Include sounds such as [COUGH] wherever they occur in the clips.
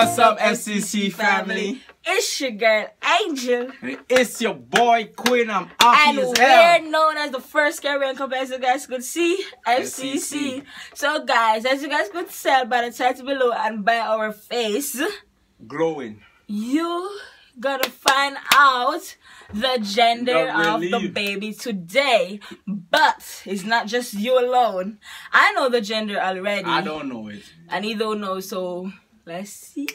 What's up, FCC family? It's your girl Angel, It's your boy Quinn. I'm happy and as hell. we're known as the first Caribbean company, as you guys could see, FCC. FCC. So, guys, as you guys could tell by the title below and by our face, Glowing. you gonna find out the gender of the baby today. But it's not just you alone. I know the gender already. I don't know it. And he don't know, so let's see.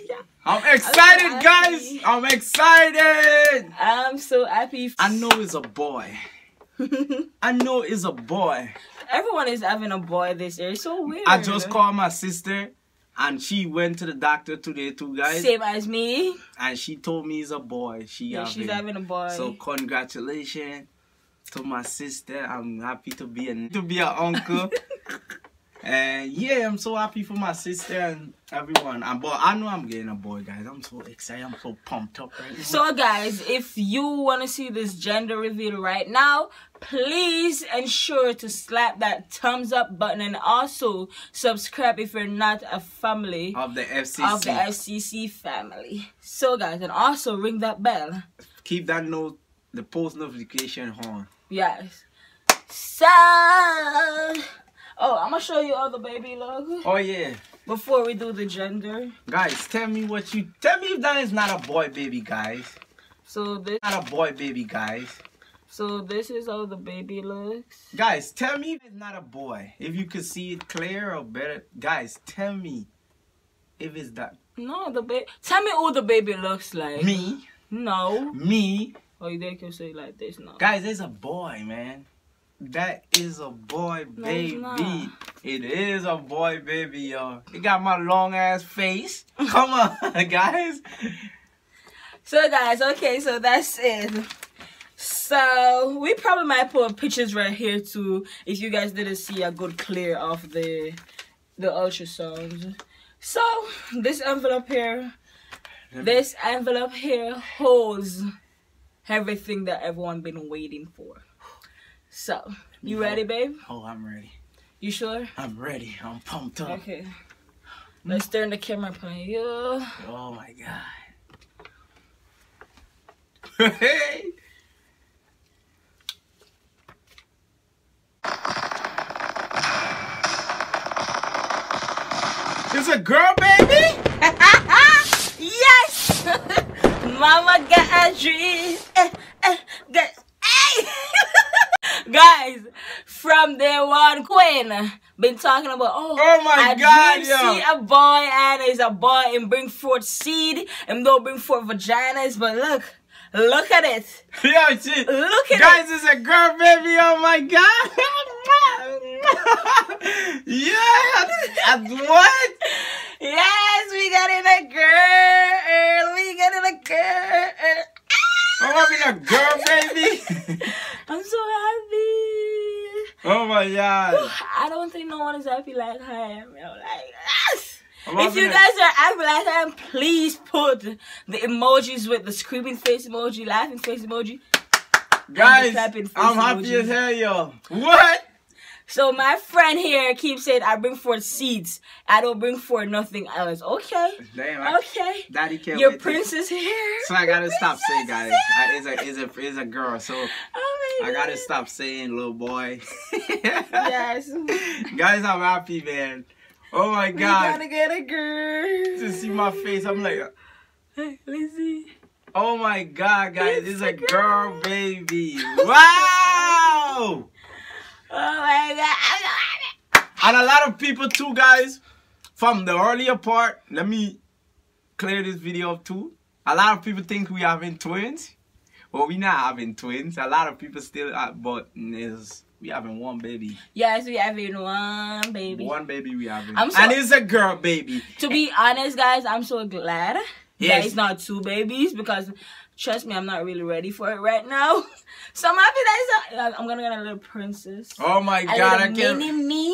I'm excited, I'm guys. I'm excited. I'm so happy. I know it's a boy. [LAUGHS] I know it's a boy. Everyone is having a boy this year. It's so weird. I just called my sister, and she went to the doctor today, too, guys. Same as me. And she told me it's a boy. She Yeah, she's having. having a boy. So congratulations to my sister. I'm happy to be a to be an uncle. [LAUGHS] and yeah, I'm so happy for my sister and everyone. And but I know I'm getting a boy, guys. I'm so excited. I'm so pumped up right now. So, guys, if you want to see this gender reveal right now, please ensure to slap that thumbs up button and also subscribe if you're not a family of the FCC. of the FCC family. So, guys, and also ring that bell. Keep that note, the post notification on. Yes. So, oh, I'm gonna show you all the baby look Oh yeah, before we do the gender. guys, tell me what you tell me if that is not a boy baby, guys. So this, Not a boy baby, guys. so this is how the baby looks. Guys, tell me if it's not a boy. If you could see it clear or better. Guys, tell me if it's that. No, the baby. Tell me who the baby looks like. Me, No. me. Oh, you they can say like this. No. Guys, it's a boy, man. That is a boy baby. not. it is a boy baby, yo. It got my long ass face. Come on, [LAUGHS] guys. So guys, okay, so that's it. So we probably might put pictures right here too, if you guys didn't see a good clear of the the ultrasound. So this envelope here, this envelope here holds everything that everyone been waiting for. So you ready, babe? Oh, I'm ready. You sure? I'm ready. I'm pumped up. Okay. Let's turn the camera upon you. Oh my god. [LAUGHS] Hey. It's a girl, baby. [LAUGHS] yes! [LAUGHS] Mama got a dream. Eh, eh, got- Hey! Guys, from day one, Queen been talking about oh, Oh my I God, dream yo. see a boy and is a boy and bring forth seed and don't bring forth vaginas, but look, look at it, [LAUGHS] Yo, shit. look at Guys, it. it's a girl, baby. Oh my god. [LAUGHS] yeah. What? Yes, we got in a girl. We got in a girl. I'm having a girl, baby. [LAUGHS] I'm so happy. Oh my god. I don't think no one is happy like I am. yo. Like, yes. If you guys are happy like I am, please put the emojis with the screaming face emoji, laughing face emoji. Guys, face I'm happy emoji. as hell, yo. What? So my friend here keeps saying I bring forth seeds. I don't bring forth nothing else. Okay. Damn, I, Okay. Daddy can't Your wait to- is here. So I gotta stop saying, guys. is I, it's a, it's a, it's a girl, so Oh I gotta God. stop saying little boy. Yes. [LAUGHS] Guys, I'm happy, man. Oh my God. We gotta get a girl. To see my face, I'm like, Hey, Lizzie. oh my god, guys, It's it's a a girl girl. baby. Wow! And a lot of people too, guys, from the earlier part, let me clear this video up too. A lot of people think we having twins. Well, we not having twins. A lot of people still, uh, but is we having one baby. Yes, we having one baby. One baby we having. I'm so- and it's a girl baby. To be honest, guys, I'm so glad Yes. that it's not two babies because trust me, I'm not really ready for it right now. [LAUGHS] So I'm happy that it's a, I'm gonna get a little princess. Oh my a god, I can't. mini me.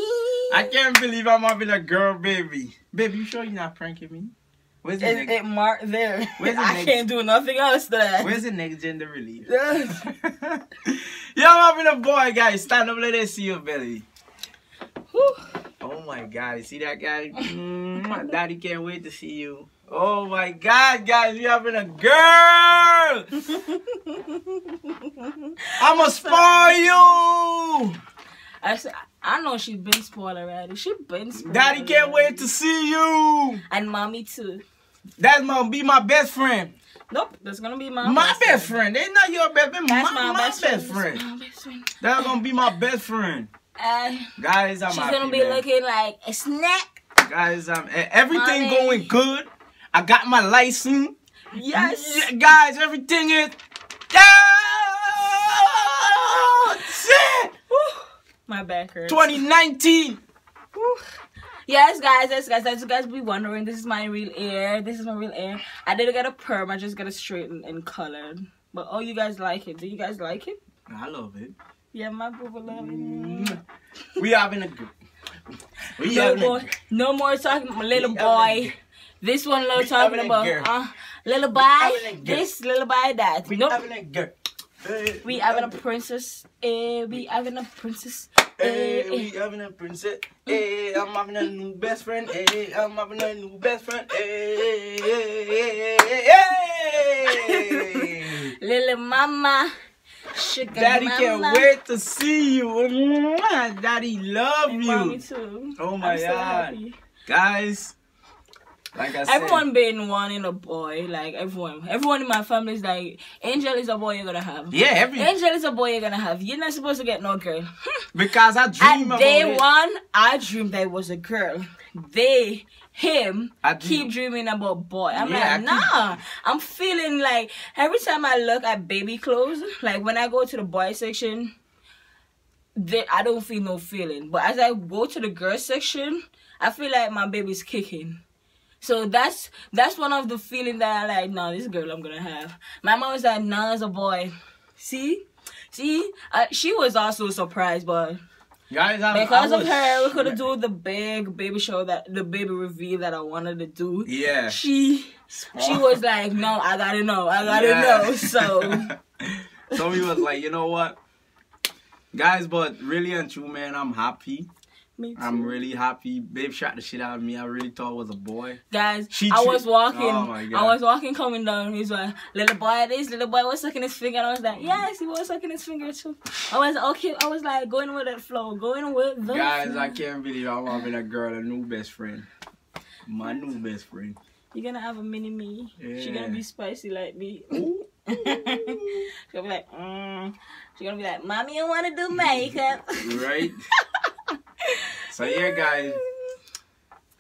I can't believe I'm having a girl baby. Baby, you sure you're not pranking me? Where's the, It, next, it marked there. Where's the [LAUGHS] I next- can't do nothing else to that. where's the next gender release? Yes. [LAUGHS] Yo, I'm having a boy, guys. Stand up, let us see your belly. Whew. Oh my god, you see that guy? [LAUGHS] Mm, my daddy can't wait to see you. Oh my god, guys, we having a girl! [LAUGHS] I'ma spoil you! I said, I know she's been spoiled already. She been spoiled. Daddy can't wait to see you! And mommy too. That's gonna be my best friend. Nope, that's gonna be my My best friend. They not your best friend. That's my, my, my best, best friend. friend. That's my best friend. That's gonna be my best friend. Uh, Guys, I'm she's happy, gonna be man. looking like a snack. Guys, um, e- everything Mommy. going good. I got my license. Yes. Yeah, guys, everything is. Yeah! Shit! My back hurts. 2019. Whew. Yes, guys, yes, guys, as you guys be wondering, this is my real hair. This is my real hair. I didn't get a perm, I just got it straightened and colored. But oh, you guys like it. Do you guys like it? I love it. Yeah, my boo it. Mm. We having a good. We No having a more, good. no more talking about little We boy. This one little We talking about girl. uh, little boy. a girl. This little boy that. We Nope. having a good. Hey, We having a princess. Eh, we having a princess. Hey, Eh, we eh. having a princess. Hey, I'm having a new best friend. Hey, I'm having a new best friend. Hey, hey, hey, hey. Little mama. Sugar Daddy mama. can't wait to see you. Daddy love And mommy you. too. Oh my I'm so God. happy. Guys, like I said. Everyone been wanting a boy. Like everyone, everyone in my family is like, Angel is a boy you're gonna have. Yeah, every Angel is a boy you're gonna have. You're not supposed to get no girl. [LAUGHS] because I dream At day it. one, I dreamed that it was a girl. They, him, I dream- keep dreaming about boy. I'm Yeah, like, nah. I'm feeling like every time I look at baby clothes, like when I go to the boy section, they, I don't feel no feeling. But as I go to the girl section, I feel like my baby's kicking. So that's that's one of the feeling that I like. No, this girl I'm gonna have. My mom was like, "No, it's a boy." See, see, she was also surprised, but Guys, I, because of her, we could do the big baby show that the baby reveal that I wanted to do. Yeah. She she was like, "No, I gotta know, I gotta Yeah. know." So [LAUGHS] so he was like, you know what, guys, but really and true, man, I'm happy. Me too. I'm really happy. Babe shot the shit out of me. I really thought it was a boy. Guys, She I was walking. Oh my I was walking, coming down. He's like, "Little boy, this little boy was sucking his finger." And I was like, "Yes, he was sucking his finger too." I was okay. I was like going with that flow, going with the. Guys, flow. I can't believe I'm having a girl, a new best friend. My new best friend. You're gonna have a mini me. She's gonna be spicy like me. [LAUGHS] She's gonna be like, mm. She's gonna be like, "Mommy, you wanna do makeup?" Right? [LAUGHS] So yeah, guys.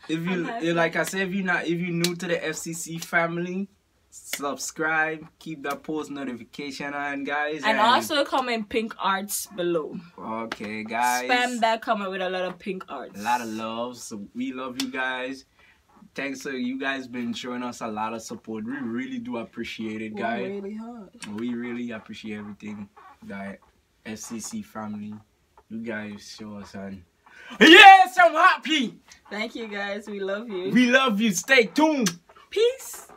If you happy. Eh, like I said, if you not if you new to the FCC family, subscribe, keep that post notification on, guys. And also comment pink arts below. okay, guys. Spam that comment with a lot of pink arts. a lot of love. So we love you guys. Thanks to you guys been showing us a lot of support. We really do appreciate it, guys. really hard. We really appreciate everything that FCC family, you guys show us on. Yes, I'm happy. Thank you guys. We love you. We love you. Stay tuned. Peace.